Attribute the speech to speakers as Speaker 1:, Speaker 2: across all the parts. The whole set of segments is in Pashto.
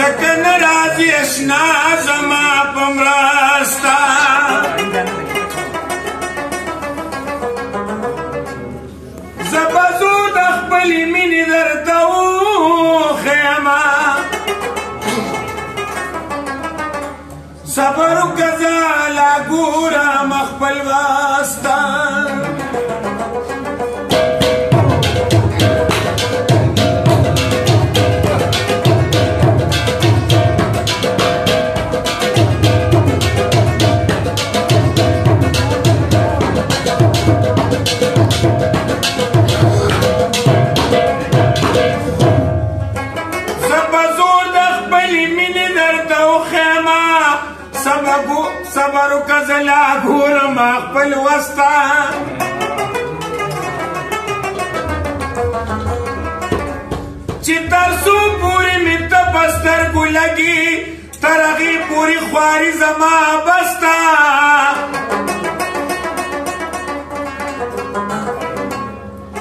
Speaker 1: زکن راضی اشنا زما پمراستا زبزو دخبلی منی در دو خیما صبر کزا لا ګورم خپل واسطه سبقو صبر کزلا غور ما خپل وستا چې تر سو پوری مت بستر کو لګي ترغي پوری خواري زما بستا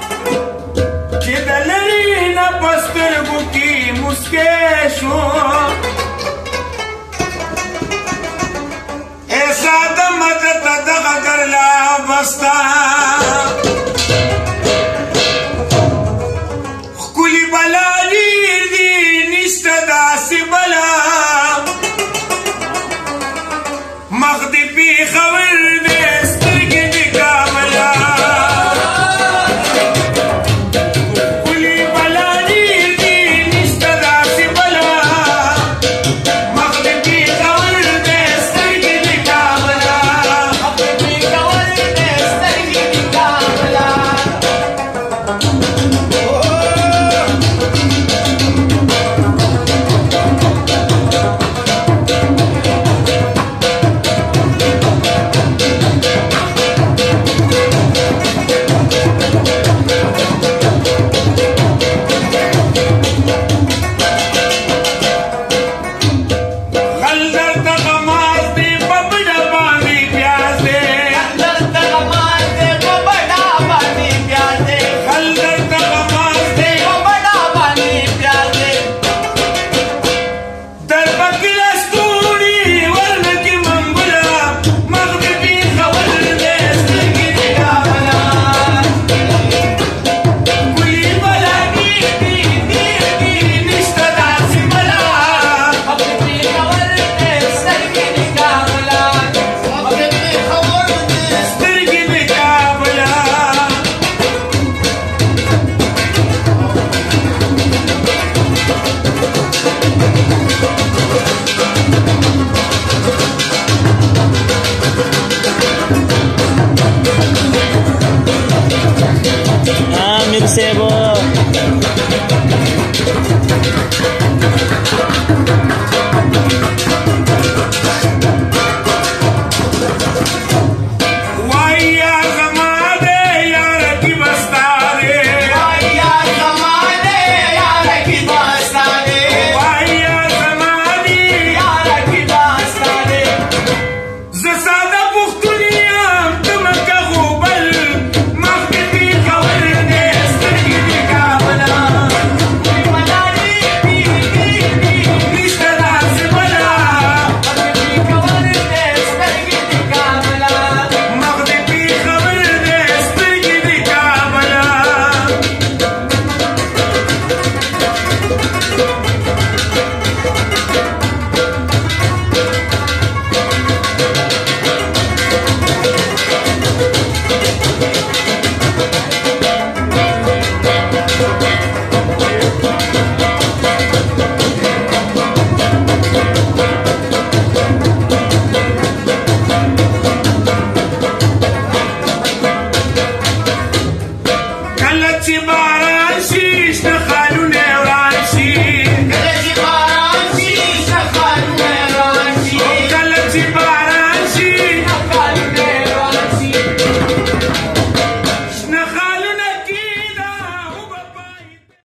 Speaker 1: چې دلري نه بستر کو کی مسکه شو करना बस्ता Sebo. Υπότιτλοι AUTHORWAVE